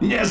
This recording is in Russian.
Не